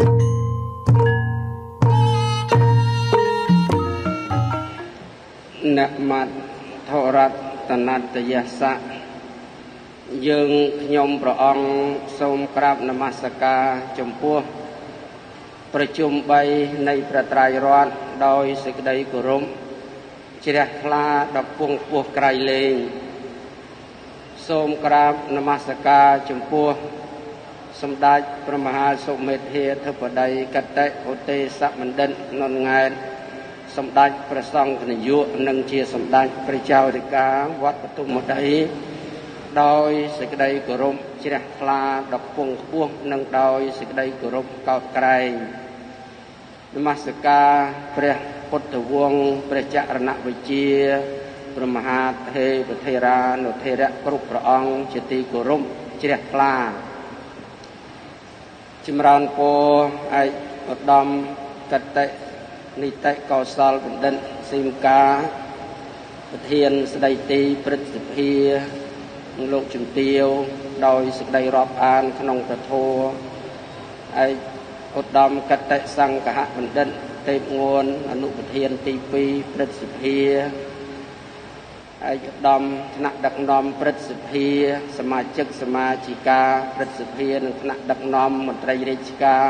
នមត្ថរតនតយសៈយើងខ្ញុំព្រះអង្គសូមក្រាបនមស្ការចំពោះ ប្រជុំ3នៃព្រះត្រៃរតន៍ដោយសេចក្តីគោរពជ្រះថ្លាដល់ពងពោះក្រៃលែងសូមក្រាបនមស្ការចំពោះ សម្ដេចព្រះមហាសុមេធាធិបតីកតេឧទេសបណ្ឌិតននង៉ែតសម្ដេចព្រះសង្ឃនាយកនិងជាសម្ដេចព្រះចៅរិកាវត្តបទុមដីដោយសេចក្តីគោរពជ្រះថ្លាដល់ពងខ្ពស់និងដោយសេចក្តីគោរពកោតក្រែងនមស្ការព្រះពុទ្ធវង្សព្រះចរណវិជាព្រះមហាថេរថេរានុថេរៈគ្រប់ព្រះអង្គជាទីគោរពជ្រះថ្លា ចម្រើនពរឯកឧត្តមកតេនីតិកោសលបណ្ឌិតសីមកាប្រធានស្ដីទីព្រឹទ្ធសភាលោកជំទាវដោយសេចក្តីរាប់អានក្នុងពធឯកឧត្តមកតេសង្ឃហបណ្ឌិតទេពងួនអនុប្រធានទី2ព្រឹទ្ធសភា ឯកឧត្តមថ្នាក់ដឹកនាំព្រឹទ្ធសភាសមាជិកសមាជិកាព្រឹទ្ធសភានិងថ្នាក់ដឹកនាំមន្ត្រីរាជការ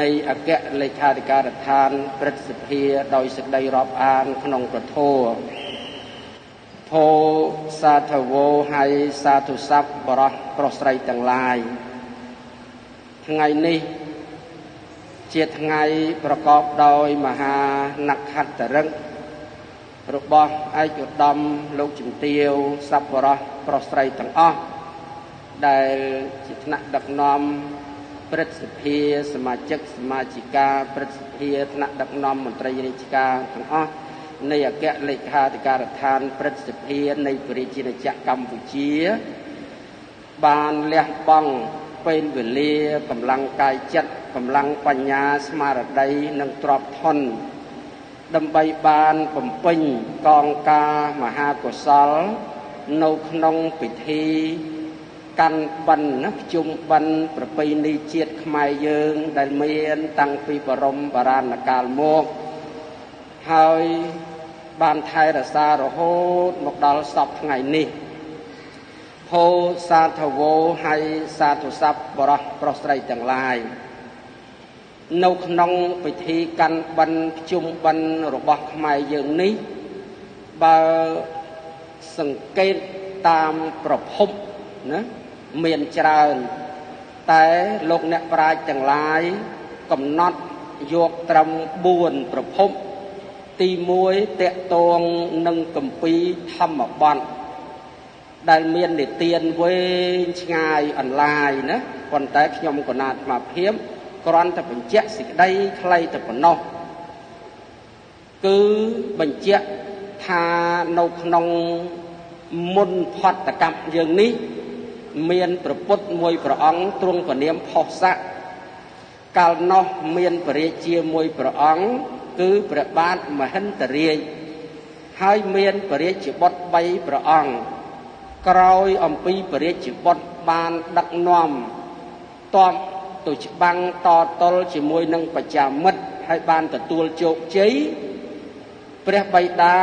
នៃអគ្គលេខាធិការដ្ឋានព្រឹទ្ធសភាដោយសេចក្តីរាប់អានក្នុងប្រធោធោសាធវោហើយសាធុស័ព្ទបរោះប្រុសស្រីទាំងឡាយថ្ងៃនេះជាថ្ងៃប្រកបដោយមហានក្ខត្តរឹក របស់ឯកឧត្តមលោកជំទាវសัพបរោះប្រុសស្រីទាំងអស់ដែលជាថ្នាក់ដឹកនាំព្រឹទ្ធសភាសមាជិកសមាជិកាព្រឹទ្ធសភាថ្នាក់ដឹកនាំមន្ត្រីរាជការទាំងអស់នៃអគ្គលេខាធិការដ្ឋានព្រឹទ្ធសភានៃប្រជាជាតិកម្ពុជា បានលះបង់ពេលវេលាកម្លាំងកាយចិត្តកម្លាំងបញ្ញាស្មារតីនិងទ្រព្យធន ដើម្បីបានបំពេញកងការមហាកុសល នៅក្នុងពិធីកាន់បិណ្ឌណាភ្ជុំបិណ្ឌប្រពៃណីជាតិខ្មែរយើង ដែលមានតាំងពីបរមបរាណកាលមកហើយបានថែរក្សារហូតមកដល់សពថ្ងៃនេះភោសាធវោហើយសាធុស័ព្ទបរោះប្រុសស្រីទាំងឡាយ នៅក្នុងពិធីកាន់បិណ្ឌភ្ជុំបិណ្ឌរបស់ខ្មែរយើងនេះបើសង្កេតតាមប្រភពណាមានច្រើនតែលោកអ្នកប្រាជ្ញទាំងឡាយកំណត់យកត្រឹម4ប្រភព ទី1តកតងនឹងកម្ពីធម្មបទដែលមាននិទានវែងឆ្ងាយអន្លាយណាប៉ុន្តែខ្ញុំកណាតអាភិប គ្រាន់តែបញ្ជាក់សេចក្តីខ្លីតែប៉ុណ្ណោះគឺបញ្ជាក់ថានៅក្នុងមុនផតកម្មយើងនេះ មានប្រពុតមួយព្រះអង្គទ្រង់ព្រះនាមផុសៈកាលនោះមានព្រះរាជាមួយព្រះអង្គគឺព្រះបាទមហិន្ទរាជហើយមានព្រះរាជបុត្រ3ព្រះអង្គក្រោយអំពីព្រះរាជបុត្របានដឹកនាំតប ទៅច្បាំងតតល់ជាមួយនឹងបច្ចាមិត្តហើយបានទទួលជោគជ័យព្រះបិតា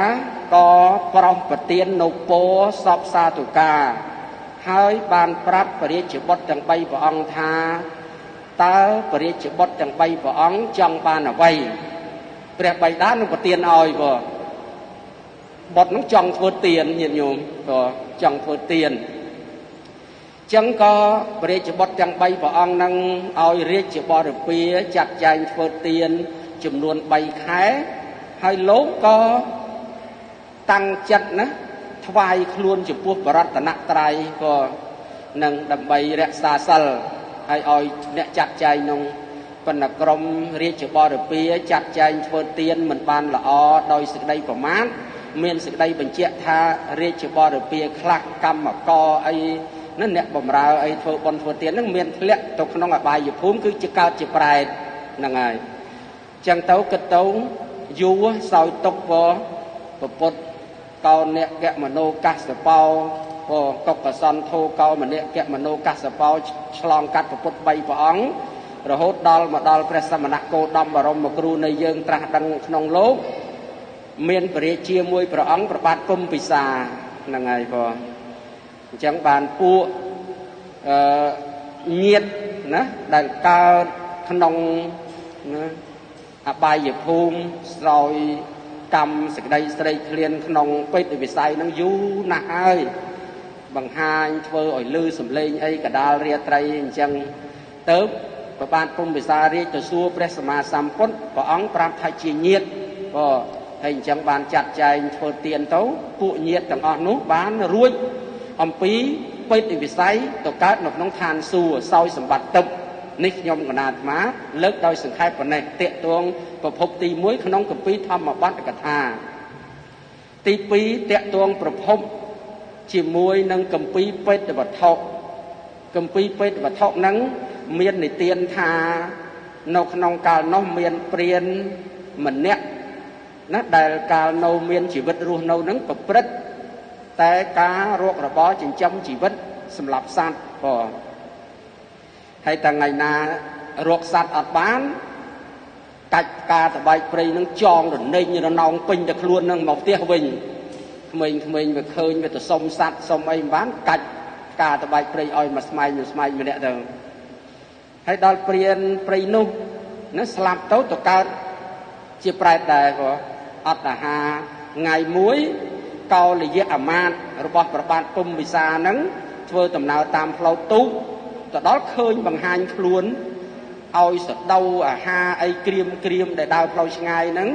ក៏ប្រោសប្រទាននៅពោសពសាទុកាហើយបានប្រាប់ព្រះរាជបុត្រទាំង3ព្រះអង្គថាតើព្រះរាជបុត្រទាំង3ព្រះអង្គចង់បានអ្វីព្រះបិតានឹងប្រទានឲ្យបើបុត្រនឹងចង់ធ្វើទានញាតិញោមក៏ចង់ធ្វើទាន ចឹងក៏ព្រះរាជបុត្រទាំង3ព្រះអង្គនឹងឲ្យរាជបរិពាចាត់ចែងធ្វើទានចំនួន3ខែហើយលោកក៏តាំងចិត្តណាថ្វាយខ្លួនចំពោះបរតនត្រ័យក៏នឹងដើម្បីរក្សាសិលហើយឲ្យអ្នកចាត់ចែងក្នុងបណ្ណក្រមរាជបរិពាចាត់ចែងធ្វើទានមិនបានល្អដោយសេចក្តីប្រមាថមានសេចក្តីបញ្ជាក់ថារាជបរិពាខ្លះកម្មករអី ណាអ្នកបំរើអីធ្វើបន់ធ្វើទានហ្នឹងមានធ្លាក់ទៅក្នុងអបាយភូមិគឺជាកើតជាប្រែតហ្នឹងហើយចឹងទៅគិតទៅយូរសោយទុកពពុទ្ធកោអ្នកកមនោកសបោពោកុកសន្ធោកោមអ្នកកមនោកសបោឆ្លងកាត់ពុទ្ធ3ព្រះអង្គរហូតដល់មកដល់ព្រះសមណគោតមបរមគ្រូនៃយើងត្រាស់ដឹងក្នុងលោកមានពរាជាមួយព្រះអង្គប្របាទគុំពិសាហ្នឹងហើយបង អញ្ចឹងបានពួកអឺញាតណាដែលកើតក្នុងណាអបាយភូមិស្រោយកម្មសក្តីស្រីឃ្លានក្នុងពេទ្យវិស័យនឹងយូរណាស់ហើយបង្ហាញធ្វើឲ្យលឺសំឡេងអីកដាលរាត្រីអញ្ចឹងទៅប្របាទពុំវិសារាជទៅសួរព្រះសម្មាសម្ពុទ្ធព្រះអង្គប្រាប់ថាជាញាតក៏ហើយអញ្ចឹងបានចាត់ចែងធ្វើទៀនទៅពួកញាតទាំងអស់នោះបានរួច អំពីពេទ្យវិស័យទៅកើតនៅក្នុងឋានសួគ៌សោយសម្បត្តិទឹកនេះខ្ញុំកណាអាត្មាលើកដោយសង្ខេបប៉ុណ្ណេះតេតួងប្រភពទី1ក្នុងគម្ពីរធម្មបទកថាទី2តេតួងប្រភពជាមួយនឹងគម្ពីរបេតវត្ថុគម្ពីរបេតវត្ថុហ្នឹងមាននិទានថានៅក្នុងកាលនោះមានព្រានម្នាក់ណាដែលកាលនៅមានជីវិតរស់នៅនឹងប្រព្រឹត្ត តែការរករបរចិញ្ចឹមជីវិតសម្រាប់សត្វក៏ហើយតែថ្ងៃណារកសត្វអត់បានកាច់ការតបែកព្រៃនឹងចងរនេញរណោងពេញតែខ្លួននឹងមកផ្ទះវិញក្មេងៗវាឃើញវាទៅសុំសត្វសុំអីមិនបានកាច់ការតបែកព្រៃឲ្យមួយស្មែងមួយស្មែងម្នាក់ទៅហើយដល់ព្រានព្រៃនោះណាស្លាប់ទៅទៅកើតជាប្រែតដែរក៏អត់អាហារថ្ងៃមួយ កោលយៈអាមាតរបស់ប្របាទពុំវិសាហ្នឹងធ្វើដំណើរតាមផ្លូវទូកទៅដល់ឃើញបង្ហាញខ្លួនឲ្យសដៅអាហារអីក្រៀមក្រៀមដែលដើរផ្លូវឆ្ងាយហ្នឹង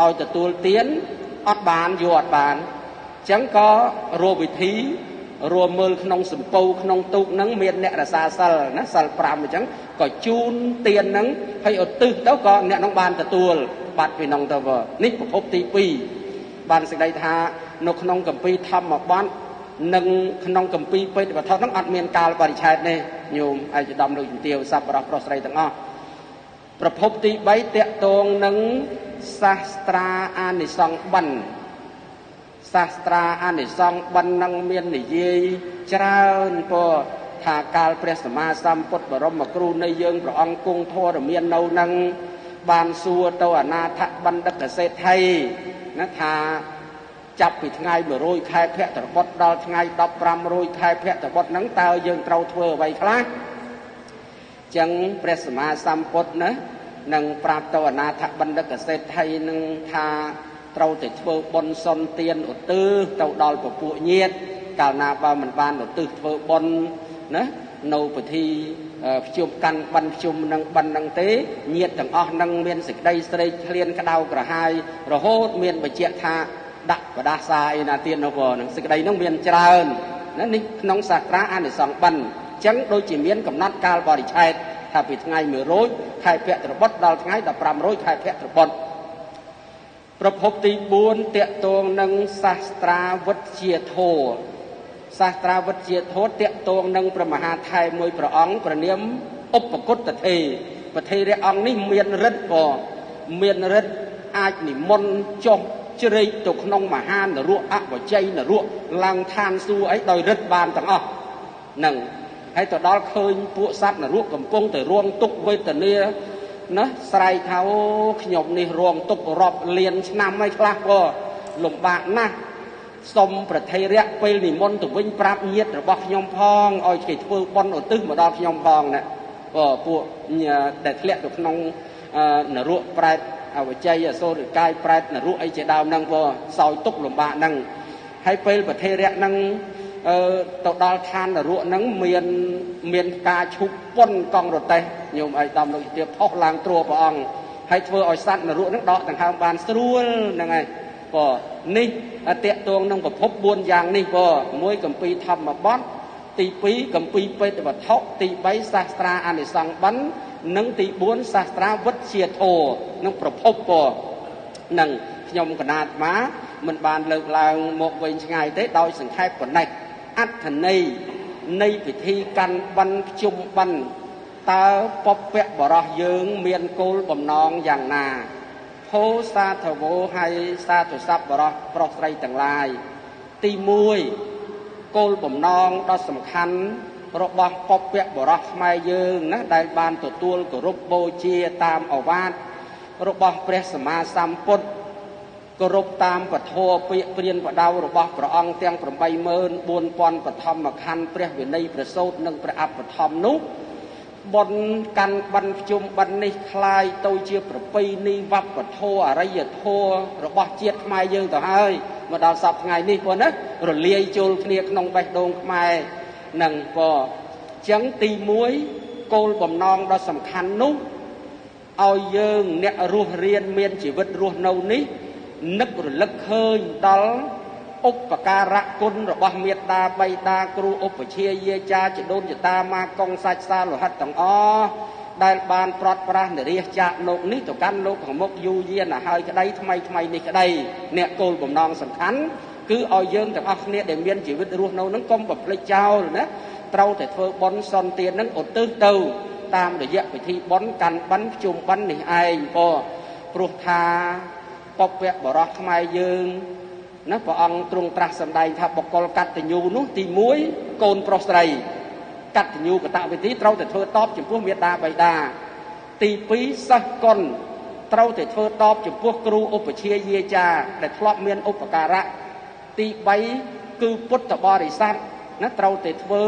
ឲ្យទទួលទានអត់បានយកអត់បានអញ្ចឹងក៏រកវិធីរួមមើលក្នុងសម្ពោក្នុងទូកហ្នឹងមានអ្នករសាសិលណាសិល5អញ្ចឹងក៏ជូនទៀនហ្នឹងហើយឧទ្ទិសទៅក៏អ្នកហ្នឹងបានទទួលបាត់ពីក្នុងទៅនេះប្រភពទី2បានសេចក្តីថា នៅក្នុងកម្ពីធម្មបទនិងក្នុងកម្ពីពេទ្យវត្ថុហ្នឹងអត់មានកាលបរិច្ឆេទនេះញោមឯកឧត្តមលោកជំទាវសប្បុរសប្រុសស្រីទាំងអស់ប្រភពទី3តកតងនឹងសាស្ត្រាអានិសង្ឃបិណ្ឌសាស្ត្រាអានិសង្ឃបិណ្ឌនឹងមាននិយាយច្រើនពថាកាលព្រះសម្មាសម្ពុទ្ធបរមគ្រូនៃយើងព្រះអង្គគង់ធរមាននៅនឹងបានសួរទៅអនាថបណ្ឌិតសេដ្ឋីណាថា ចាប់ពីថ្ងៃ100ខែភក្ត្របុត្រដល់ថ្ងៃ1500ខែភក្ត្របុត្រហ្នឹងតើយើងត្រូវធ្វើអ្វីខ្លះចឹងព្រះសម្មាសម្ពុទ្ធណានឹងប្រាប់ទៅអនាថបណ្ឌិតសេដ្ឋីនឹងថាត្រូវតែធ្វើបុណ្យសុនទានឧទ្ទិសទៅដល់ពពួកញាតកាលណាបើមិនបានឧទ្ទិសធ្វើបុណ្យណានៅពិធីភ្ជុំកាន់បិណ្ឌភ្ជុំនឹងបិណ្ឌនឹងទេញាតទាំងអស់នឹងមានសេចក្តីស្រេកឃ្លានក្តៅក្រហាយរហូតមានបញ្ជាក់ថា ដាក់បដាសាអីណាទៀតនោះបងនឹងសេចក្តីនោះមានច្រើនណានេះក្នុងសាស្ត្រាអានិសង្ឃបិណ្ឌអញ្ចឹងដូចជាមានកំណត់កាលបរិច្ឆេទថាពីថ្ងៃ100ខែភទ្របទដល់ថ្ងៃ1500ខែភទ្របទប្រភពទី4តកតងនឹងសាស្ត្រាវិទ្យាធម៌សាស្ត្រាវិទ្យាធម៌តកតងនឹងព្រះមហាថែមួយព្រះអង្គព្រះនាមឧបគុតទេប្រធេរៈអង្គនេះមានរិទ្ធក៏មានរិទ្ធអាចនិមន្តចុះ ជ្រែកទៅក្នុងមហានរៈអវជ័យនរៈឡើងឋានសួគ៌អីដោយរិទ្ធបានទាំងអស់នឹងហើយទៅដល់ឃើញពួកសត្វនរៈកំពុងតែរងទុក្ខវេទនាណាស្រែកថាអូខ្ញុំនេះរងទុក្ខរាប់លានឆ្នាំហើយខ្លះក៏លំបាកណាស់សុំប្រធេរៈពេលនិមន្តទៅវិញប្រាប់ញាតរបស់ខ្ញុំផងឲ្យគេធ្វើបុណ្យឧទ្ទិសមកដល់ខ្ញុំផងណាក៏ពួកដែលធ្លាក់ទៅក្នុងនរកប្រែត អវជ័យអសូរកាយប្រែតនរុអីជាដើមហ្នឹងក៏សោយទុកលំបាកហ្នឹងហើយពេលប្រធេរៈហ្នឹងអឺទៅដល់ឋាននរុហ្នឹងមានមានការឈប់ប៉ុនកង់រទេះញោមអីដំលោកជាផុសឡើងត្រួព្រះអង្គហើយធ្វើឲ្យសត្វនរុហ្នឹងដកដង្ហើមបានស្រួលហ្នឹងហើយក៏នេះតកតងនឹងប្រភព4យ៉ាងនេះក៏មួយកម្ពីធម្មបទទី2កម្ពីពេទ្យវត្ថុទី3សាស្ត្រាអនិសង្ឃបិណ្ឌ និងទី4សាស្ត្រាវិទ្យាធម៌និងប្រភពពណ៌នឹងខ្ញុំកណាតអាមិនបានលើកឡើងមកវិញឆ្ងាយទេដោយសង្ខេបប៉ុណ្ណេះអត្ថន័យនៃពិធីកាន់បិណ្ឌភ្ជុំបិណ្ឌតើពពៈបរោះយើងមានគោលបំណងយ៉ាងណាភោសាធវោហើយសាធុស័ព្ទបរោះប្រុសស្រីទាំងឡាយទី1គោលបំណងដ៏សំខាន់ របស់ពពកបរោះខ្មែរយើងណាដែលបានទទួលគោរពបូជាតាមអវាទរបស់ព្រះសម្មាសម្ពុទ្ធគោរពតាមពធពាក្យព្រានបដៅរបស់ព្រះអង្គទាំង84000បឋមខណ្ឌព្រះវិន័យប្រសូតនិងព្រះអបឋមនោះបុណ្យកាន់បិណ្ឌជុំបិណ្ឌនេះคล้ายទៅជាប្រពៃណីវប្បធម៌អរិយធម៌របស់ជាតិខ្មែរយើងទៅហើយមកដល់សប្តាហ៍ថ្ងៃនេះប៉ុណ្ណារលាយចូលគ្នាក្នុងបេះដូងខ្មែរ នឹងក៏ចឹងទី1គោលបំណងដ៏សំខាន់នោះឲ្យយើងអ្នករស់រៀនមានជីវិតរស់នៅនេះនឹករលឹកឃើញដល់ឧបការៈគុណរបស់មេត្តាបៃតាគ្រូឧបជាយាចាចដូនចតាមាកងសាច់សាលោហិតទាំងអស់ដែលបានប្រត់ប្រាស់នរាជចាកលោកនេះទៅកាន់លោកខាងមុខយូរយានហើយក្តីថ្មីថ្មីនេះក្តីអ្នកគោលបំណងសំខាន់ គឺឲ្យយើងទាំងអស់គ្នាដែលមានជីវិតរស់នៅនឹងកុំបំភ្លេចចោលណាត្រូវតែធ្វើបន់សន្តាននឹងឧទ្ទិសទៅតាមរយៈពិធីបន់កាន់បិណ្ឌជុំបិណ្ឌនេះឯងក៏ព្រោះថាពពកបរោះខ្មែរយើងណាព្រះអង្គទ្រង់ត្រាស់សម្ដែងថាបកុលកតញ្ញូនោះទី1កូនប្រុសស្រីកតញ្ញូកតវិធីត្រូវតែធ្វើតបចំពោះមេដាបៃតាទី2សិស្សកុនត្រូវតែធ្វើតបចំពោះគ្រូឧបជាយាចាដែលធ្លាប់មានឧបការៈ ទី3គឺពុទ្ធបរិស័ទណាត្រូវតែធ្វើ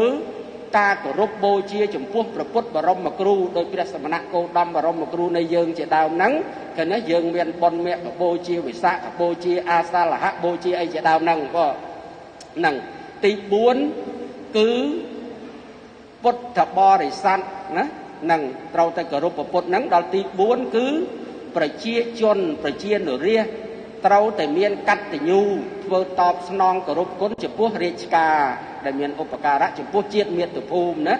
ការគោរពបូជាចំពោះព្រះពុទ្ធបរមគ្រូដោយព្រះសមណគោតមបរមគ្រូនៃយើងជាដើមហ្នឹងគឺណាយើងមានបុណ្យមេកបូជាវិសាខបូជាអាសាលហៈបូជាអីជាដើមហ្នឹងក៏ហ្នឹងទី4គឺពុទ្ធបរិស័ទណានឹងត្រូវតែគោរពពុទ្ធហ្នឹងដល់ទី4គឺប្រជាជនប្រជានរាជ ត្រូវតែមានកតញ្ញូធ្វើតបស្នងគោរពគុណចំពោះរាជការដែលមានឧបការៈចំពោះជាតិមាតុភូមិណា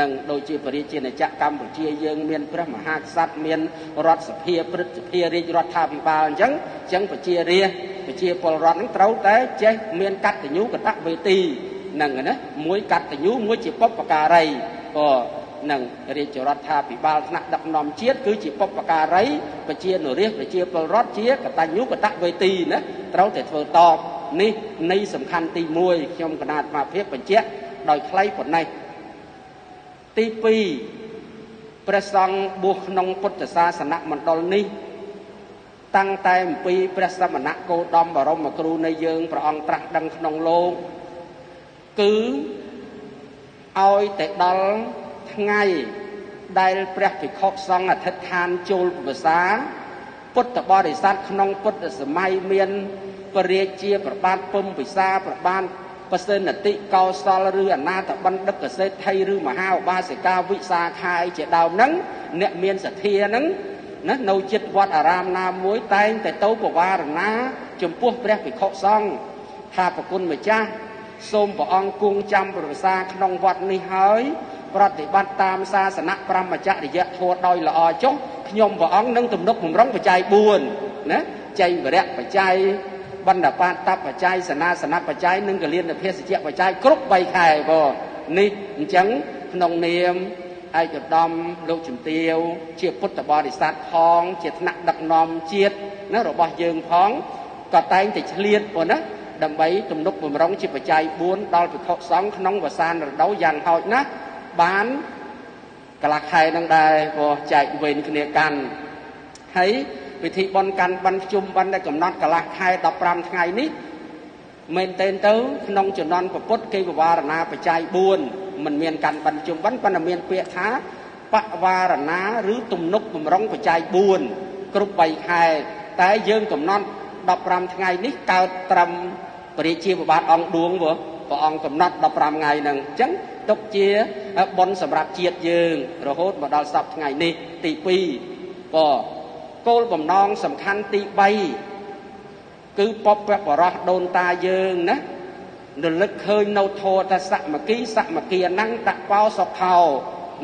នឹងដូចជាពរាជាណាចក្រកម្ពុជាយើងមានព្រះមហាក្សត្រមានរដ្ឋសភាព្រឹទ្ធសភារាជរដ្ឋាភិបាលអញ្ចឹងអញ្ចឹងប្រជារាស្ត្រប្រជាពលរដ្ឋនឹងត្រូវតែចេះមានកតញ្ញូកតវេទីនឹងណាមួយកតញ្ញូមួយជាបុព្វការីក៏ នឹងរាជរដ្ឋាភិបាលថ្នាក់ដឹកនាំជាតិគឺជាបុព្វការីប្រជានរាជប្រជាពលរដ្ឋជាកតញ្ញូកតវេទីណាត្រូវតែធ្វើតបនេះនៃសំខាន់ទី1ខ្ញុំគណៈអាត្មាភាពបញ្ជាក់ដោយខ្លីប៉ុណ្ណេះទី2ព្រះសង្ឃបួសក្នុងពុទ្ធសាសនមណ្ឌលនេះតាំងតែអំពីព្រះសមណគោតមបរមគ្រូនៃយើងព្រះអង្គត្រាស់ដឹងក្នុងលោកគឺឲ្យតែដល់ ថ្ងៃដែលព្រះភិក្ខុសង្ឃអធិដ្ឋានចូលភាសាពុទ្ធបរិស័ទក្នុងពុទ្ធសម័យមានពរាជាប្របាទពំពិសាប្របាទបសិណតិកោសលឬអនាតបណ្ឌិតកសេដ្ឋីឬមហាឧបាសិកាវិសាខាយជាដើមហ្នឹងអ្នកមានសទ្ធាហ្នឹងណានៅចិត្តវត្តអារាមណាមួយតែងតែទៅបវារណា ចំពោះព្រះភិក្ខុសង្ឃថាប្រគុណម្ចាស់សូមព្រះអង្គគង់ចាំប្រសាក្នុងវត្តនេះហើយ ប្រតិបត្តិតាមសាសនៈប្រមចរិយធម៌ដោយល្អចុះខ្ញុំព្រះអង្គនឹងទំនុកបំរុងបច្ច័យ4ណាចៃវរៈបច្ច័យបណ្ឌបាតបច្ច័យសនាសនៈបច្ច័យនិងកលៀនភេសជ្ជៈបច្ច័យគ្រប់3ខែបងនេះអញ្ចឹងក្នុងនាមឯកឧត្តមលោកជំទាវ ជាពុទ្ធបរិស័ទផង ជាថ្នាក់ដឹកនាំជាតិណារបស់យើងផងក៏តែងតែឆ្លៀតប៉ុណ្ណាដើម្បីទំនុកបំរុងជាបច្ច័យ4ដល់ភិក្ខុសង្ឃក្នុងវសានរដូវយ៉ាងហោចណាស់ បានកន្លះខែនឹងដែរក៏ចែកវេនគ្នាកាន់ហើយពិធីបន់កាន់បិណ្ឌជុំបិណ្ឌដែលកំណត់កន្លះខែ15ថ្ងៃនេះមែនទែនទៅក្នុងជំនន់ពពុទ្ធគេបវារណាបច្ច័យ4មិនមានកាន់បិណ្ឌជុំបិណ្ឌប៉ុន្តែមានពាក្យថាបវារណាឬទំនុកបំរុងបច្ច័យ4គ្រប់3ខែតែយើងកំណត់15ថ្ងៃនេះកើតត្រឹមព្រះជាប្របាទអង្គឌួងព្រះអង្គកំណត់15ថ្ងៃហ្នឹងអញ្ចឹង ទុកជាបុណ្យសម្រាប់ជាតិយើង រហូតមកដល់សប្តាហ៍ថ្ងៃនេះទី2ក៏គោលបំណងសំខាន់ទី3គឺពពបរោះដូនតាយើងណារលឹកឃើញនៅធរតសមគីសមគីអនន្តបោសុខោ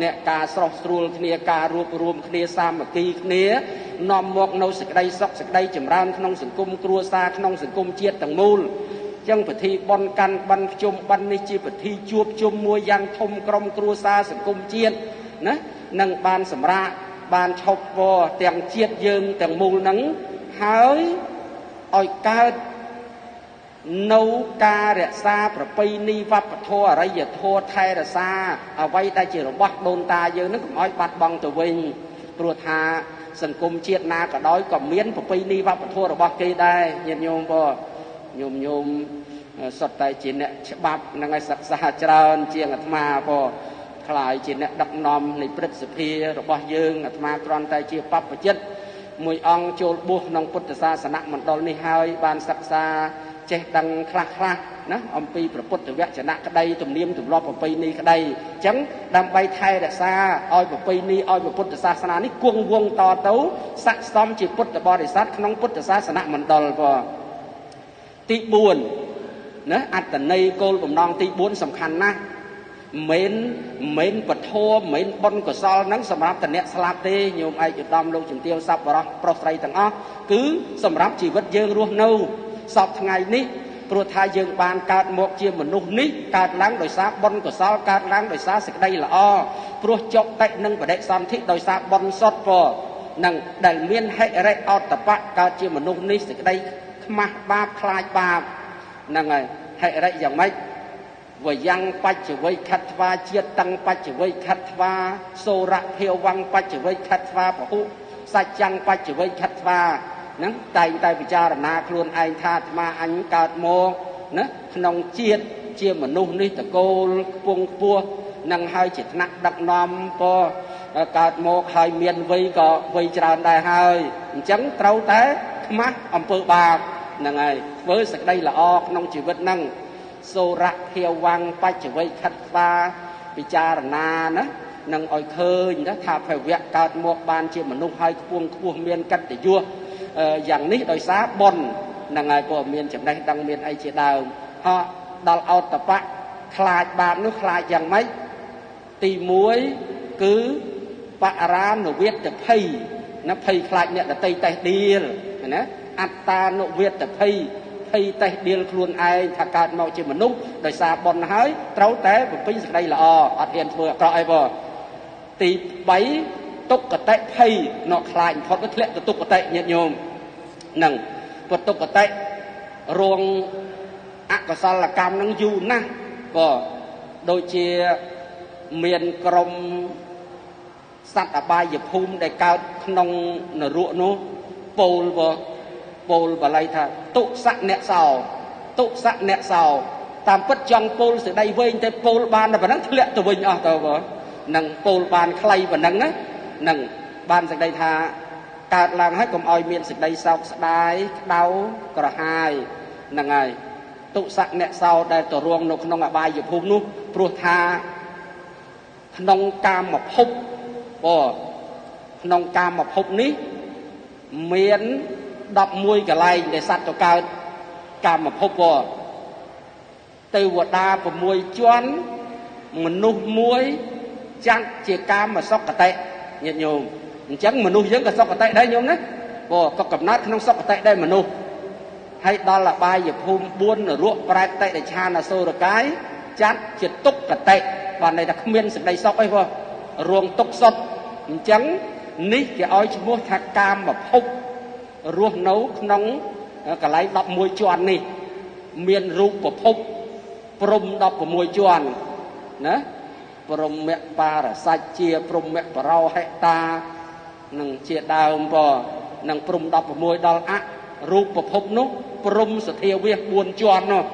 អ្នកការស្រស់ស្រួលគ្នាការរួបរวมគ្នាសាមគ្គីគ្នានាំមកនៅសេចក្តីសុខសេចក្តីចម្រើនក្នុងសង្គមគ្រួសារក្នុងសង្គមជាតិទាំងមូល ចឹងពិធីបន់កាន់បិណ្ឌជុំបិណ្ឌនេះជាពិធីជួបជុំមួយយ៉ាងធំក្រុមគ្រួសារសង្គមជាតិណានឹងបានសម្រាប់បានឈប់វទាំងជាតិយើងទាំងមូលហ្នឹងហើយឲ្យកើតនៅការរក្សាប្រពៃណីវប្បធម៌អរិយធម៌ថែរក្សាអ្វីដែលជារបស់ដូនតាយើងនឹងកុំឲ្យបាត់បង់ទៅវិញព្រោះថាសង្គមជាតិណាក៏ដោយក៏មានប្រពៃណីវប្បធម៌របស់គេដែរញាតិញោមបង ញោមញោមសុទ្ធតែជាអ្នកច្បាប់នឹងឲ្យសិក្សាច្រើនជាងអាត្មាបងខ្លាយជាអ្នកដឹកនាំនៃព្រឹទ្ធសភារបស់យើងអាត្មាគ្រាន់តែជាបព្វជិតមួយអង្គចូលបួសក្នុងពុទ្ធសាសនមណ្ឌលនេះហើយបានសិក្សាចេះដឹងខ្លះខ្លះណាអំពីព្រះពុទ្ធវចនៈក្តីទំនៀមទម្លាប់ប្រពៃណីក្តីអញ្ចឹងដើម្បីថែរក្សាឲ្យប្រពៃណីឲ្យពុទ្ធសាសនានេះគង់វង្សតទៅស័ក្តិសមជាពុទ្ធបរិស័ទក្នុងពុទ្ធសាសនមណ្ឌលបង ទី4ណាអត្តន័យគោលបំណងទី4សំខាន់ណាស់មិនមិនពធមិនបុណ្យកុសលហ្នឹងសម្រាប់តអ្នកស្លាប់ទេញោមឯកឧត្តមលោកជំទាវសัพបរោះប្រុសស្រីទាំងអស់គឺសម្រាប់ជីវិតយើងរស់នៅសពថ្ងៃនេះព្រោះថាយើងបានកើតមកជាមនុស្សនេះកើតឡើងដោយសារបុណ្យកុសលកើតឡើងដោយសារសេចក្តីល្អព្រោះចុកតិនឹងបដិសន្ធិដោយសារបុណ្យសុតពនឹងដែលមានហិរិអតបៈកើតជាមនុស្សនេះសេចក្តី ខ្មាស់បាបខ្លាចបាបហ្នឹងហើយហិរិយ៉ាងម៉េចវយ៉ាងបច្ចវ័យខិតថ្វាជាតិតੰបច្ចវ័យខិតថ្វាសូរៈភាវੰបច្ចវ័យខិតថ្វាពហុសច្ចੰបច្ចវ័យខិតថ្វាហ្នឹងតែងតែពិចារណាខ្លួនឯងថាអាត្មាអញកើតមកណាក្នុងជាតិជាមនុស្សនេះតកូលខ្ពង់ខ្ពស់នឹងហើយជាថ្នាក់ដឹកនាំពកើតមកហើយមានវ័យក៏វ័យច្រើនដែរហើយអញ្ចឹងត្រូវតែខ្មាស់អំពើបាប ហ្នឹងហើយធ្វើសក្តីល្អក្នុងជីវិតហ្នឹងសូរៈភាវੰបច្ចវ័យខិតខ្វាពិចារណាណានឹងឲ្យឃើញណាថាភវៈកើតមកបានជាមនុស្សហើយខ្ពង់ខ្ពស់មានកតញ្ញុយ៉ាងនេះដោយសារបុណ្យនឹងហើយក៏មានចំណេះដឹងមានអីជាដើមហោះដល់អតបៈខ្លាចបាបនោះខ្លាចយ៉ាងម៉េចទី1គឺបរានុវិតភ័យណាភ័យខ្លាចអ្នកដតីតេះដៀលណា អត្តានុវិតភ័យភ័យតេះដៀលខ្លួនឯងថាកើតមកជាមនុស្សដោយសារបុណ្យហើយត្រូវតែបំពេញសេចក្តីល្អអត់ហ៊ានធ្វើអាក្រក់អីបងទី3ទុក្កតិភ័យនៅខ្លាចបំផុតទៅធ្លាក់ទៅទុក្កតិញាតិញោមនឹងពុទ្ធកតិរងអកុសលកម្មនឹងយូរណាស់ក៏ដូចជាមានក្រុមសត្វអបាយភូមិដែលកើតក្នុងនរកនោះពោលប ពោលបល័យថាទុស័កអ្នកសោទុស័កអ្នកសោតាមពិតចង់ពោលសេចក្តីវែងតែពោលបានតែប៉ុណ្ណឹងធ្លាក់ទៅវិញអស់ទៅបើនឹងពោលបានខ្លីប៉ុណ្ណឹងណានឹងបានសេចក្តីថាកើតឡើងហើយកុំឲ្យមានសេចក្តីសោកស្ដាយក្តៅក្រហាយហ្នឹងហើយទុស័កអ្នកសោដែលទៅរងនៅក្នុងអបាយភូមិនោះព្រោះថាក្នុងកាមភពអូក្នុងកាមភពនេះមាន 11កន្លែងដែលសត្វទៅកើតកាមភពអូទេវតា6ជាន់មនុស្សមួយចាត់ជាកាមសុគតិញាតិញោមអញ្ចឹងមនុស្សយើងក៏សុគតិដែរញោមណាព្រោះក៏កំណត់ក្នុងសុគតិដែរមនុស្សហើយដល់អបាយភូមិ4នរកប្រែតតិឆានអសូរកាយចាត់ជាទុក្ខតិបានន័យថាគ្មានសេចក្តីសុខអីព្រោះរួមទុក្ខសុខអញ្ចឹងនេះគេឲ្យឈ្មោះថាកាមភព រស់នៅក្នុងកន្លែង11ជាន់នេះ មានរូបភពព្រំ16ជាន់ណាព្រមមបារសច្ចជាព្រមមបរោហិតានឹងជាដើមពនឹងព្រំ16ដល់អរូបប្រភពនោះព្រំសធាវាស4ជាន់នោះ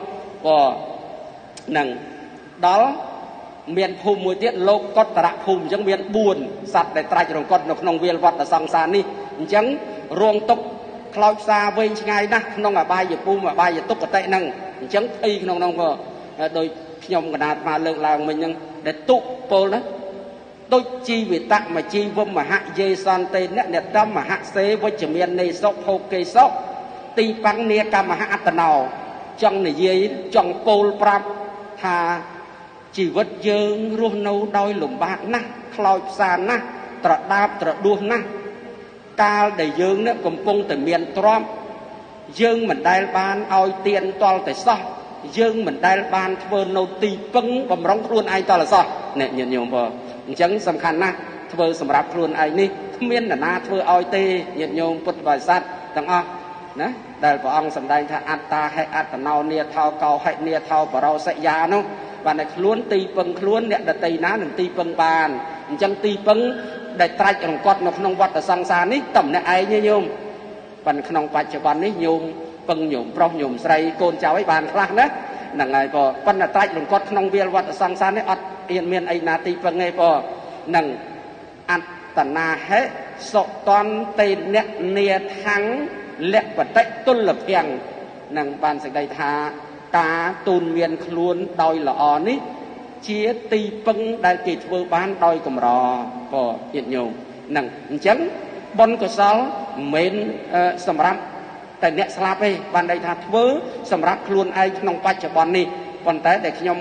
ពនឹងដល់មានភូមិមួយទៀតលោកកតរៈភូមិអញ្ចឹងមាន4សត្វដែលត្រាច់រង្កត់នៅក្នុងវាលវត្តសង្សារនេះអញ្ចឹងរងទុក ខ្លោចផ្សារវែងឆ្ងាយណាស់ក្នុងអបាយភូមិអបាយទុក្ខតិហ្នឹងអញ្ចឹងភ័យក្នុងនោះក៏ដោយខ្ញុំកណាតមកលើកឡើងមិញហ្នឹងដែលទុពលណាទុជីវិតមជីវមហយេសន្តេនអ្នកតមហសេវិជ្ជមាននៃសុខភោកេសុខទីបាំងនីកម្មហអត្តណោចង់និយាយចង់ពោលប្រាប់ថាជីវិតយើងរស់នៅដោយលំបាកណាស់ខ្លោចផ្សាណាស់ត្រដាបត្រដួសណាស់ កាលដែលយើងនេះកំពុងតែមានទ្រព្យយើងមិនដែលបានឲ្យទៀនតល់តែសោះយើងមិនដែលបានធ្វើនៅទីពឹងបំរុងខ្លួនឯងតលសោះអ្នកញាតិញោមបងអញ្ចឹងសំខាន់ណាស់ធ្វើសម្រាប់ខ្លួនឯងនេះគ្មាននរណាធ្វើឲ្យទេញាតិញោមពុទ្ធបរិស័ទទាំងអស់ណាដែលព្រះអង្គសម្ដែងថាអត្តាហេអត្តណោនាថោកោហេនាថោបរោសយានោះបានតែខ្លួនទីពឹងខ្លួនអ្នកដតីណានឹងទីពឹងបានអញ្ចឹងទីពឹង ដែលត្រាច់រង្កត់នៅក្នុងវត្តសង្សារនេះតែម្នាក់ឯងទេញោមប៉ុន្តែក្នុងបច្ចុប្បន្ននេះញោមពឹងញោមប្រុសញោមស្រីកូនចៅឲ្យបានខ្លះណាហ្នឹងហើយក៏ប៉ុន្តែត្រាច់រង្កត់ក្នុងវាលវត្តសង្សារនេះអត់មានមានអីណាទីពឹងទេក៏នឹងអត្តនាហេសុតន្តេអ្នកនាថាំងលបតិទុលភៀងនឹងបានសេចក្តីថាការទូនមានខ្លួនដោយល្អនេះ ជាទីពឹងដែលគេធ្វើបានដោយកម្រក៏ញាតិញោមនឹងអញ្ចឹងបុណ្យកុសលមិនមែនសម្រាប់តែអ្នកស្លាប់ទេបានន័យថាធ្វើ សម្រាប់ខ្លួនឯងក្នុងបច្ចុប្បន្ននេះប៉ុន្តែដែលខ្ញុំ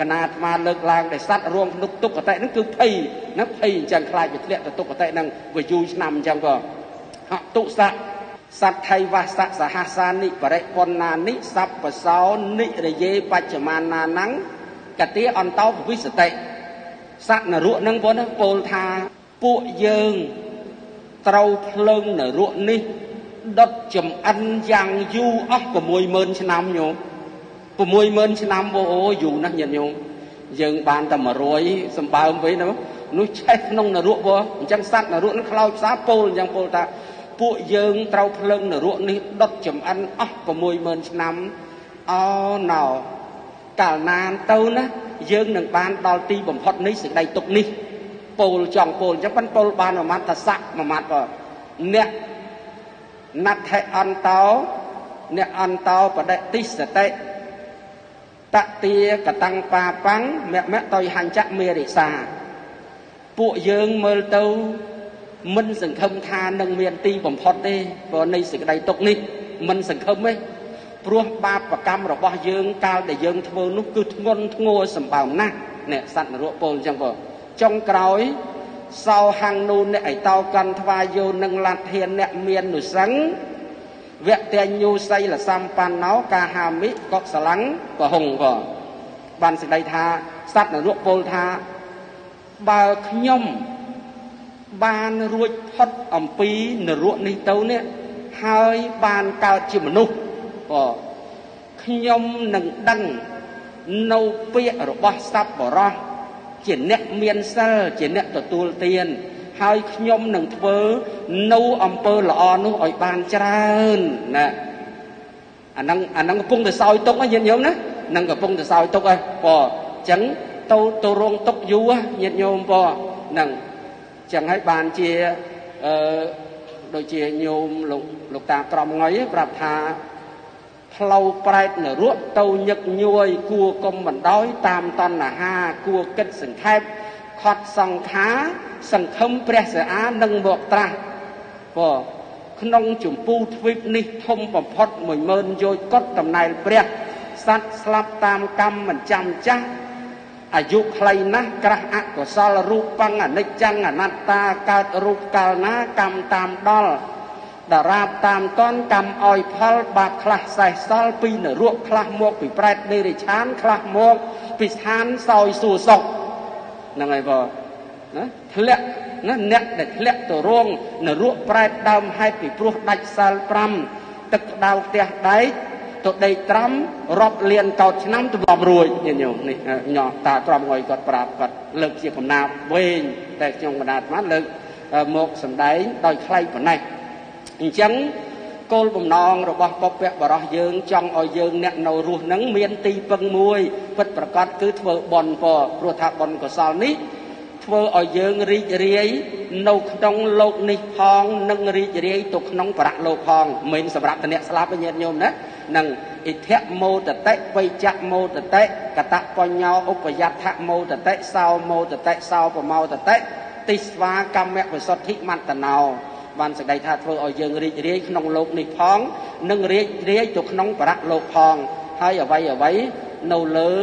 កណាអាត្មាលើកឡើងដែលសัตว์រួមក្នុងទុក្ខតេហ្នឹងគឺភ័យណាភ័យអញ្ចឹងខ្លាចវាធ្លាក់ទៅទុក្ខតេហ្នឹងវាយូរឆ្នាំអញ្ចឹងក៏ហតុសៈសត្ថៃវសៈសហសានិបរិពណ្ណានិសัพពសោនិរយេបច្ចមានាណੰ កតិអន្តោវិសតិសត្វនរកនឹងបងពោលថាពួកយើងត្រូវភ្លើងនរកនេះដុតចំអិនយ៉ាងយូរអស់60000ឆ្នាំញោម60000ឆ្នាំអូយូរណាស់ញាតិញោមយើងបានតែ100សម្បើមវិញណានោះឆេះក្នុងនរកបងអញ្ចឹងសត្វនរកនឹងខ្លោចផ្សាពោលអញ្ចឹងពោលថាពួកយើងត្រូវភ្លើងនរកនេះដុតចំអិនអស់60000ឆ្នាំអោណោ កាលណានទៅណាយើងនឹងបានដល់ទីបំផុតនៃសេចក្តីទុកនេះពោលចង់ពោលអញ្ចឹងប៉ុន្តែពោលបានមួយម៉ាត់ថាស័កមួយម៉ាត់ក៏អ្នកណដ្ឋិអន្តោអ្នកអន្តោបដិទិសតិតទាកតੰបាបាំងមមតយហញ្ចមេរិសាពួកយើងមើលទៅមិនសង្ឃឹមថានឹងមានទីបំផុតទេព្រោះនៃសេចក្តីទុកនេះមិនសង្ឃឹមទេ ព្រោះបាបកម្មរបស់យើងកាលដែលយើងធ្វើនោះគឺធ្ងន់ធ្ងរសម្បើមណាស់អ្នកសត្វនរកពលអញ្ចឹងក៏ចុងក្រោយសោហੰងនូអ្នកឯតោកន្ធវាយោនឹងលទ្ធធានអ្នកមាននុសឹងវៈតញ្ញូសីលសម្បណ្ណោកាហាមិកុសលੰកហុងក៏បានសេចក្តីថាសត្វនរកពលថាបើខ្ញុំបានរួចផុតអំពីនរកនេះទៅនេះហើយបានកើតជាមនុស្ស ក៏ខ្ញុំនឹងដឹងនៅពាក្យរបស់សត្វបរោះជាអ្នកមានសិលជាអ្នកទទួលទាន ហើយខ្ញុំនឹងធ្វើនៅអំពើល្អនោះឲ្យបានច្រើនណាអាហ្នឹងអាហ្នឹងកំពុងតែសោយទុកញាតិញោមណានឹងកំពុងតែសោយទុកហើយប៉អញ្ចឹងទៅទៅរងទុកយូរញាតិញោមប៉ហ្នឹងចឹងហើយបានជាអឺដូចជាញោមលោកលោកតាក្រមងៃប្រាប់ថា ផ្លូវប្រែតនរកទៅញឹកញួយគួកុំបណ្ដោយតាមតណ្ហាគួគិតសង្ខេបខត់សង្ខាសង្ឃឹមព្រះសិអានឹងមកត្រាស់ព្រោះក្នុងចម្ពូទ្វីបនេះធំបំផុត10000យោជកត់តំណែលព្រះសត្វស្លាប់តាមកម្មមិនចាំចាស់អាយុខ្លីណាស់ក្រាស់អកុសលរូបੰអនិច្ចំអនត្តាកើតរូបកាលណាកម្មតាមដល់ ដរាបតាមតនកម្មឲ្យផលបាបខ្លះសេះសល់ពីនរកខ្លះមកពីប្រែតនិរិឆានខ្លះមកពីស្ថានសោយសួរសុខហ្នឹងហើយបងណាធ្លាក់ណាអ្នកដែលធ្លាក់ទៅរងនរកប្រែតដើមហេតុពីព្រោះដាច់សាល5ទឹកក្តៅផ្ទះដែកទៅដេកត្រាំរាប់លានកោតឆ្នាំទម្លាប់រួចញាតិញោមនេះញោតាត្រមងុយគាត់ប្រាប់គាត់លើកជាកំណាព្យវែងតែខ្ញុំកណាត់មកលើកមកសម្ដែងដោយខ្លីប៉ុណ្ណេះ អញ្ចឹងគោលបំណងរបស់បព្វបរោះយើងចង់ឲ្យយើងអ្នកនៅរស់នឹងមានទីពឹងមួយពិតប្រកបគឺធ្វើបន់ពព្រោះថាបន់កុសលនេះធ្វើឲ្យយើងរីករាយនៅក្នុងលោកនេះផងនិងរីករាយទៅក្នុងបរៈលោកផងមិនសម្រាប់តអ្នកស្លាប់ទេញាតិញោមណានឹងអិធៈមោតតិបិចៈមោតតិកតបញ្ញោឧបយដ្ឋមោតតិសោមោតតិសោបមោតតិទិស្វាកម្មវិសុទ្ធិមន្តណោ បានសេចក្តីថាធ្វើឲ្យយើងរីករាយក្នុងលោកនេះផង និងរីករាយទៅក្នុងបរៈលោកផង ហើយអ្វីអ្វីនៅលើ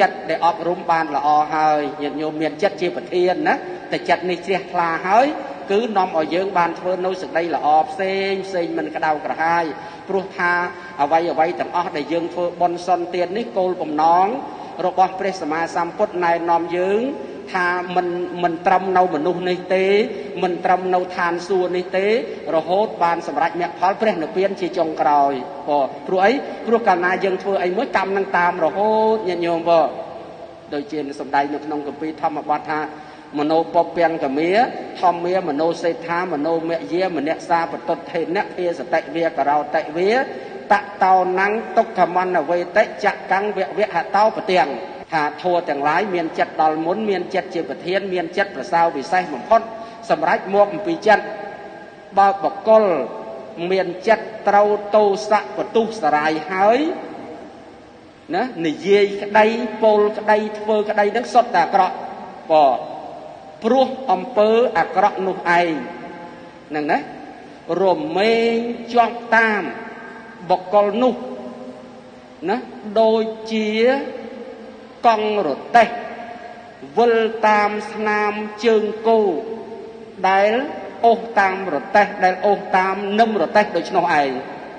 ចិត្តដែលអប់រំបានល្អហើយញាតិញោមមានចិត្តជាប្រធានណាតែចិត្តនេះជ្រះថ្លាហើយគឺនាំឲ្យយើងបានធ្វើនៅសេចក្តីល្អផ្សេងផ្សេងមិនក្តៅក្រហាយព្រោះថាអ្វីអ្វីទាំងអស់ដែលយើងធ្វើបន់សុនទាននេះគោលបំណងរបស់ព្រះសម្មាសម្ពុទ្ធណែនាំយើង ថាមិនមិនត្រឹមនៅមនុស្សនេះទេ មិនត្រឹមនៅឋានសួគ៌នេះទេ រហូតបានសម្រេចមគ្គផលព្រះនិព្វានជាចុងក្រោយបងព្រោះអីព្រោះកាលណាយើងធ្វើអីមួយកម្មនឹងតាមរហូតញាតិញោមបងដូចជាសម្ដែងនៅក្នុងគម្ពីរធម្មបទថាមโนពពាំងកមាធម្មាមโนសេដ្ឋាមโนមយាមនសាបតុថេនៈភាសតិវាករោតិវាតតោណੰទុក្ខមនវេតិចកੰវវហតោប្រទៀង ថាធัวទាំងឡាយមានចិត្តដល់មុនមានចិត្តជាប្រធានមានចិត្តប្រសើរវិសេសបំផុតសម្រាប់មកអំពីចិត្តបើបកលមានចិត្តត្រូវតោសៈបទុសរាយហើយណានិយាយក្តីពោលក្តីធ្វើក្តីនឹងសុទ្ធតែអាក្រក់បព្រោះអំពើអាក្រក់នោះឯងហ្នឹងណារមែងជាប់តាមបកលនោះណាដូចជា កង់រទេះវិលតាមស្នាមជើងគោដែលអូសតាមរទេះដែលអូសតាមនឹមរទេះដូច្នោះឯង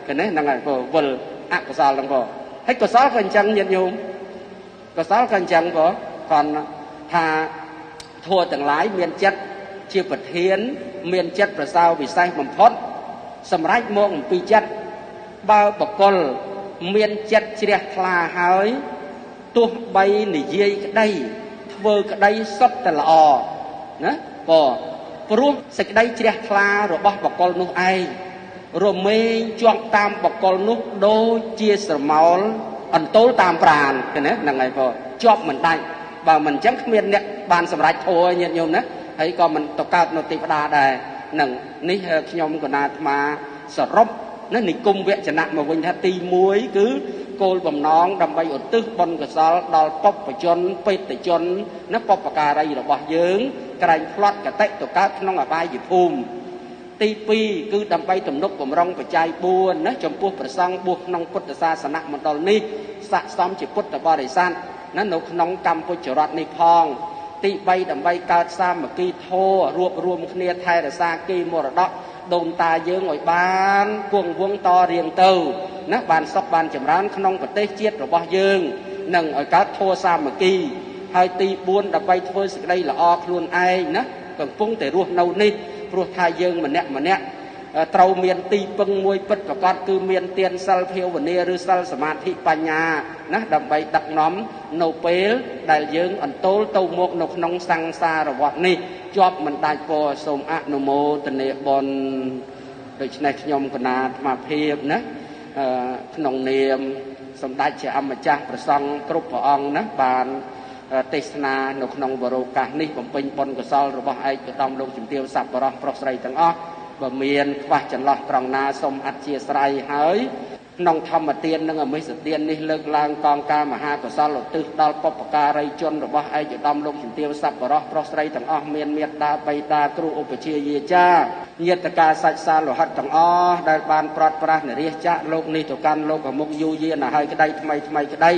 ឃើញទេហ្នឹងហើយព្រោះវិលអកុសលហ្នឹងព្រោះហើយកុសលក៏អញ្ចឹងញាតិញោមកុសលក៏អញ្ចឹងព្រោះគាត់ថាធัวទាំងឡាយមានចិត្តជាប្រធាន មានចិត្តប្រសើរវិសេសបំផុត សម្រាប់មកអំពីចិត្តបើបកលមានចិត្តជ្រះថ្លាហើយ ទោះបីនិយាយក្តីធ្វើក្តីសុទ្ធតែល្អណាក៏ព្រោះសេចក្តីជ្រះថ្លារបស់បកលនោះឯងរមែងជាប់តាមបកលនោះដូចជាស្រមោលអន្ទោលតាមប្រានឃើញទេហ្នឹងហើយបងជាប់មិនដាច់បើមិនអញ្ចឹងគ្មានអ្នកបានសម្រេចធัวញាតិញោមណាហើយក៏មិនទៅកើតនៅទីផ្ដាដែរនឹងនេះខ្ញុំកណាអាត្មាសរុបណានិគមវចនៈមកវិញថាទី1គឺ គោលបំណងដើម្បីឧទ្ទិសបុណ្យកុសលដល់ពុព្វជនបេតជនណាបុព្វការីរបស់យើងក្រែងផ្្លាត់កតិទៅកើតក្នុងអបាយភូមិទី2គឺដើម្បីទំនុកបំរុងបច្ច័យ4ណាចំពោះប្រសង់បួសក្នុងពុទ្ធសាសនមណ្ឌលនេះស័កសមជាពុទ្ធបរិស័ទណានៅក្នុងកម្ពុជារដ្ឋនេះផងទី3ដើម្បីកើតសាមគ្គីធម៌រួបរวมគ្នាថែរក្សាគីមរតកដូនតាយើងឲ្យបានគង់វង្សតរៀងទៅ ណាបានសុខបានចម្រើនក្នុងប្រទេសជាតិរបស់យើងនិងឲ្យកើតធម៌សាមគ្គីហើយទី4ដើម្បីធ្វើសេចក្តីល្អខ្លួនឯងណាកំពុងតែរស់នៅនេះព្រោះថាយើងម្នាក់ម្នាក់ត្រូវមានទីពឹងមួយពិតប្រកបគឺមានទានសិលភាវនាឬសិលសមាធិបញ្ញាណាដើម្បីដឹកនាំនៅពេលដែលយើងអន្តោលទៅមកនៅក្នុងសង្សារវដ្តនេះជាប់មិនដាច់ពរសូមអនុមោទនាបុណ្យដូច្នេះខ្ញុំកណាអាត្មាភាពណា ក្នុងនាមសម្ដេចជាអម្ចាស់ប្រសង់គ្រប់ព្រះអង្គណាបានទេសនានៅក្នុងវរោកាសនេះបំពេញបុណ្យកុសលរបស់ឯកឧត្តមលោកជំទាវសប្បុរសប្រុសស្រីទាំងអស់បើមានខ្វះចន្លោះត្រង់ណាសូមអធិស្ឋានហើយ ក្នុងធម្មទាននិងអមិសទាននេះលើកឡើងកងការមហាកុសលឧទ្ទិសដល់បុព្វការីជនរបស់ឯកឧត្តមលោកជំទាវសប្បុរសប្រុសស្រីទាំងអស់មានមេត្តាបៃតាគ្រូឧបជាយាចាញាតិកាសាច់សាលោហិតទាំងអស់ដែលបានប្រត់ប្រាស់នរាជចាក់លោកនេះទៅកាន់លោកអមុខយូយាណាហើយក្តីថ្មីថ្មីក្តី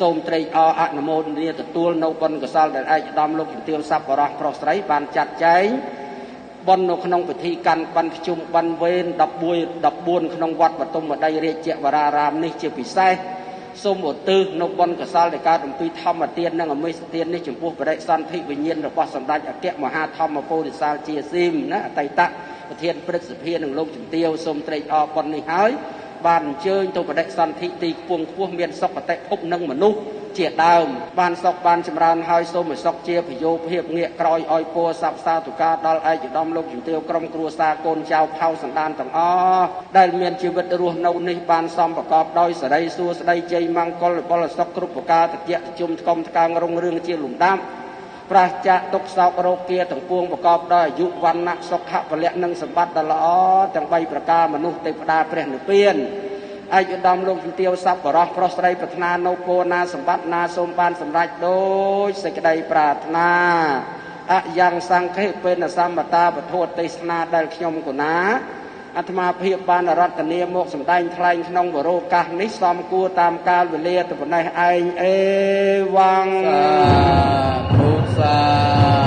សូមត្រេកអរអនុមោទនាទទួលនៅបុណ្យកុសលដែលឯកឧត្តមលោកជំទាវសប្បុរសប្រុសស្រីបានចាត់ចែង បន់នៅក្នុងពិធីកាន់បន់ភ្ជុំបន់វេន14 14ក្នុងវត្តបតុមដីរាជវរារាមនេះជាពិសេសសូមឧទ្ទិសនៅបនកសលដែលកើតអំពីធម្មទាននិងអមិសទាននេះចំពោះបរិសន្ធិវិញ្ញាណរបស់សម្ដេចអគ្គមហាធម្មពោធិសាលជាស៊ីមណាអតីតប្រធានព្រឹទ្ធសភានិងលោកជំទាវសូមត្រេកអរប៉ុននេះហើយបានអញ្ជើញទៅបដិសន្ធិទីខ្ពង់ខ្ពស់មានសុខតិភពនិងមនុស្ស ជាដើម បានសុខបានចម្រើនហើយសូមឲ្យសុខជាប្រយោជន៍ភាពងាកក្រោយឲ្យពោស័ព្ទសាទុការដល់ឯកឧត្តមលោកជំទាវក្រុមគ្រួសារកូនចៅផៅសន្តានទាំងអស់ដែលមានជីវិតរស់នៅនេះបានសំប្រកបដោយសេរីសួស្តីជ័យមង្គលពលសុខគ្រប់ប្រការតិចជុំថ្កុំថ្កើងរុងរឿងជាលំដាប់ប្រះចាកទុកសោករោគាទាំងពួងប្រកបដោយអាយុវណ្ណៈសុខៈពលៈនិងសម្បត្តិដ៏ល្អទាំង3ប្រការមនុស្សទេវតាព្រះនិព្វាន ឯកឧត្តមលោកជំទាវសពបរោះប្រុសស្រីប្រាថ្នានៅពរណាសម្បត្តិណាសូមបានសម្រេចដោយសេចក្តីប្រាថ្នាអយ៉ាងសង្ឃេពេនសម្បតាពធទេសនាដែលខ្ញុំគណាអាត្មាភាពបានរតនាមកសម្ដែងថ្លែងក្នុងវរោកាសនេះសំគួរតាមកាលវេលាទៅប៉ុណ្ណេះឯងអេវ៉ាំងសាធុសា